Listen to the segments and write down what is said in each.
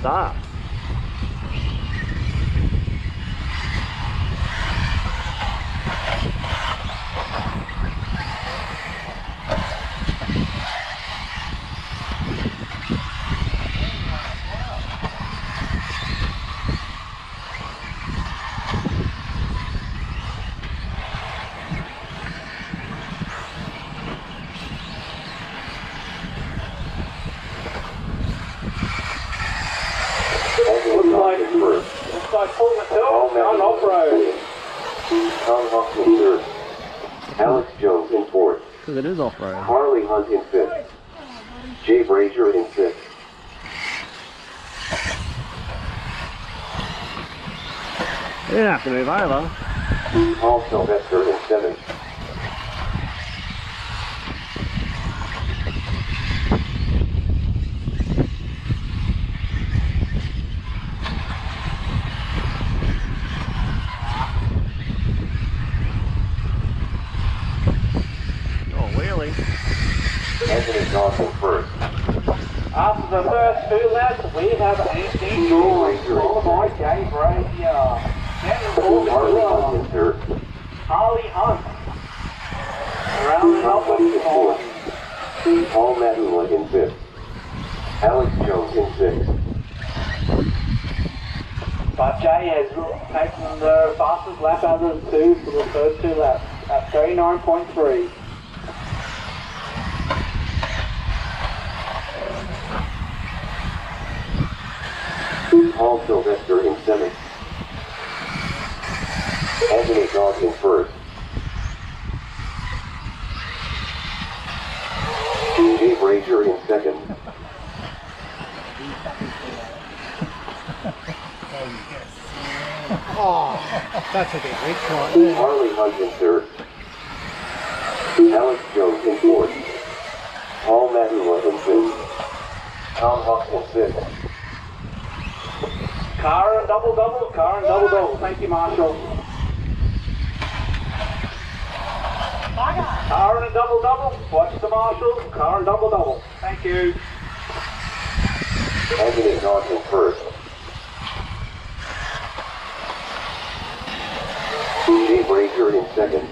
start. Looks like, like pulling on off-road. Tom in third. Alex Jones in fourth. Because it is off-road. Harley Hunt in fifth. Jay Brazier in fifth. You didn't have to move over. Paul Sylvester in seventh. Oh, wheelie. Anthony Johnson first. After laps, we have Anthony George, followed by Jay Brazier. Then Harley Hunt Paul in third. Hunt. Rounding Tom up with Paul. Mattingly in fifth. Alex Jones in sixth. But Jay has taken the fastest lap out of the two for the first two laps at 39.3. Paul Sylvester in seventh. Anthony Johnson first. Jay Brazier in second. Oh, that's a bit rich. Harley Hunt in third. Alex Jones in fourth. Paul Mattingly in fifth. Tom Hawks in sixth. Car and double double, car and double double. Thank you, marshal. Car and double double. Watch the marshal. Car and double double. Thank you. Anthony Johnson first. Jay Brazier in second.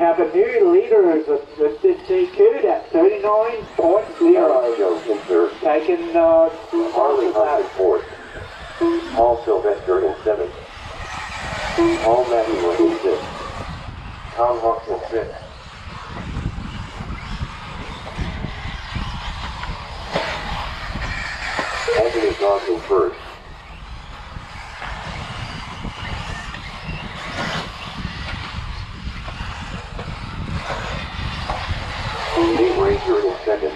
Have a new leader as the, listed DQ'd at 39.0. Alex Jones in. Taken uh, Harley Hunt fourth. Paul Sylvester in seventh. Paul Mattingly in sixth. Tom Hawks in sixth. Anthony Johnson first. Jay Brazier in second.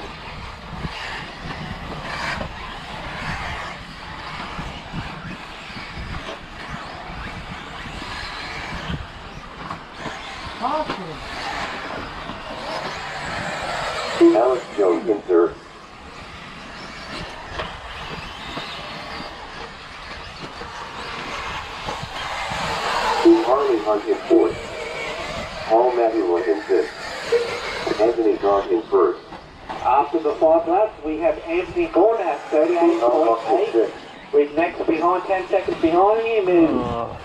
Alex Jones in third. Harley Hunt in fourth. Paul Mattingly in fifth. Anthony Gaunt in first. After the five laps, we have Anthony Gordon at Tom Hawks 38.8. With next behind, 10 seconds behind him is Oh,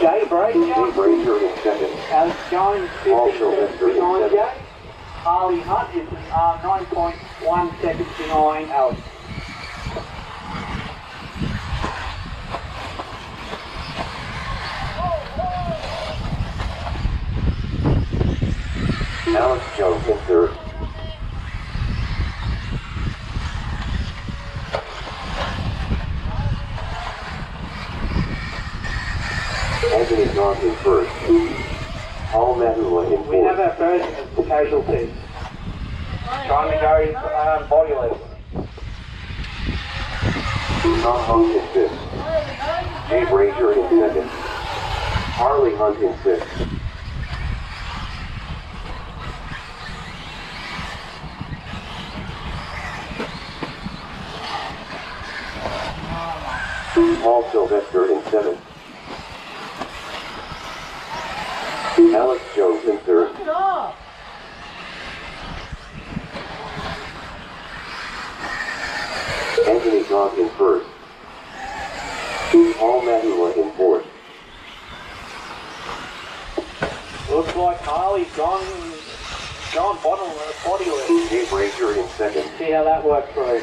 Jay Brazier. Brazier in second. Alex Jones, 15 seconds behind Jay. Harley Hunt is uh, 9.1 seconds behind. Alex Jones in third. Anthony Gaunt in first. Paul Mattingly in We have fourth. our first casualties. Trying to go um, bodyless. Tom Hawks in fifth. Jay Brazier in second. Harley Hunt in sixth. Paul Sylvester in seventh. Alex Jones in third. Anthony Gogg in first. Paul Mahula in fourth. Looks like Harley's gone, gone bottom of the uh, body list. Jay Brazier in second. See how that works through.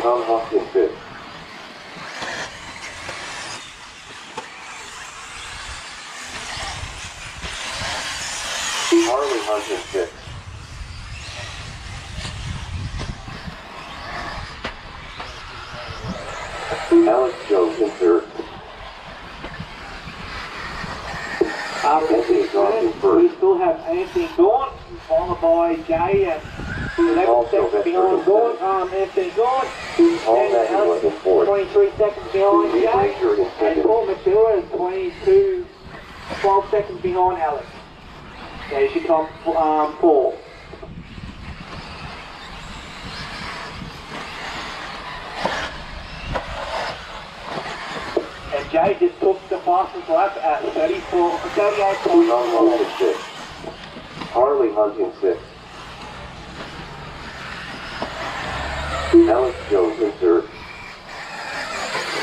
Tom Huff in fifth. In sixth. Alex Jones in third. Anthony Gaunt in first. we still have Anthony Gaunt, followed by Jay and 11 seconds behind in Gaunt. Um, Anthony Gaunt. And Mahula Alex in fourth. 23 seconds behind Jay. And. Paul McMillan is 22, 12 seconds behind Alex. Your top um, four. And Jay just took the fastest lap at 34, 38.4. Tom Hunt in sixth. Harley Hunt in sixth. Alex Jones in third.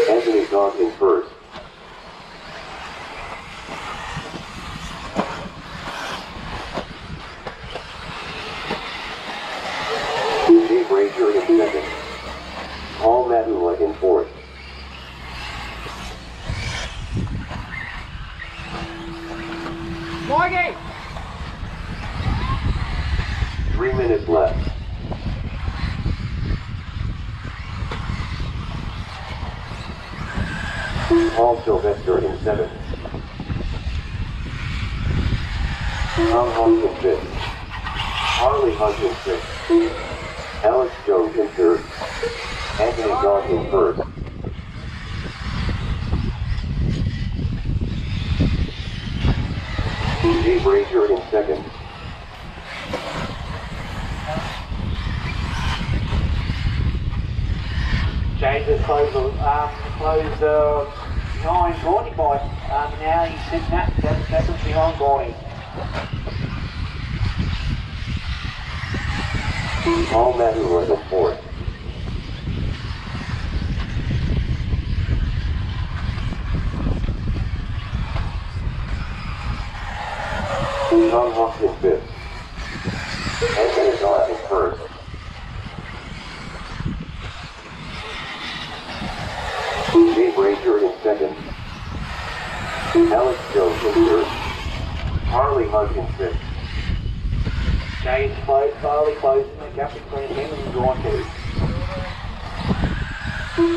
Anthony in first. Jay Brazier in second. Paul Mahula in fourth. Morgan! Three minutes left. Paul Sylvester in seventh. Tom Hunt in fifth. Harley Hunt in sixth. Alex Jones in third. Anthony in first. Jay Brazier in second. James has closed the um, closed uh, behind Gordy by um, now he's sitting at seven seconds behind Gordy. Paul Mahula in fourth. John Huff in fifth. Anthony Gaunt in first. Jay Brazier in second. Alex Jones in third. Harley Hunt in fifth. James close, slowly closing the gap between him and Gordy.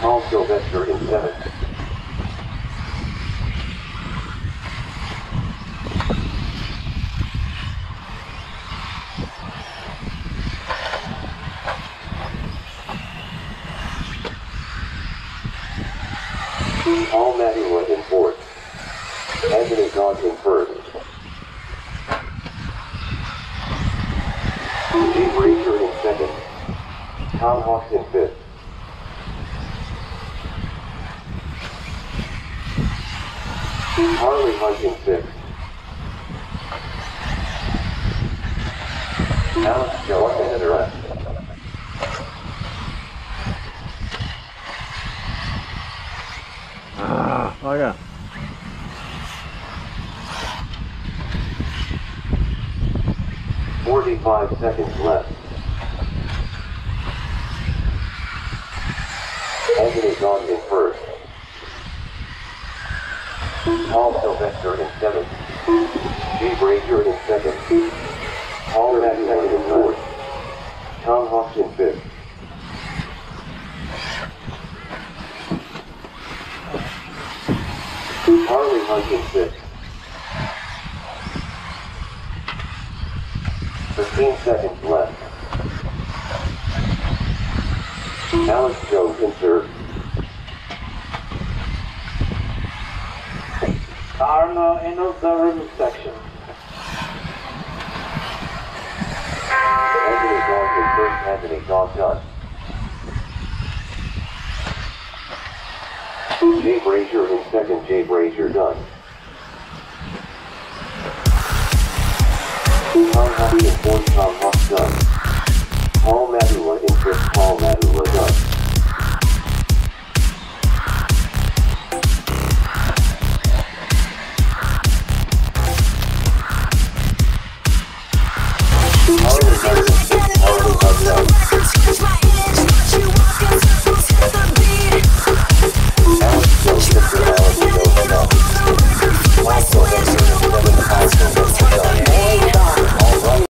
Paul Sylvester in seventh. Paul Mahula in fourth. Anthony Gaunt in first. Jay Brazier in second. Tom in fifth. Harley Hunt in sixth. Alex Jones in third. 45 seconds left. Anthony on in first. Paul Sylvester in seventh. Steve Rager in second. Paul Matthews in fourth. Tom Hawks in fifth. Harley Hunt in sixth. Fifteen seconds left. Alex third. Are in the end of the river section. Anthony in first. Anthony done. Jay Brazier in second. Jay Brazier done. Tom Hopkins, Ford Tom Hop gun. Paul Madula in Chris Paul Madula gun.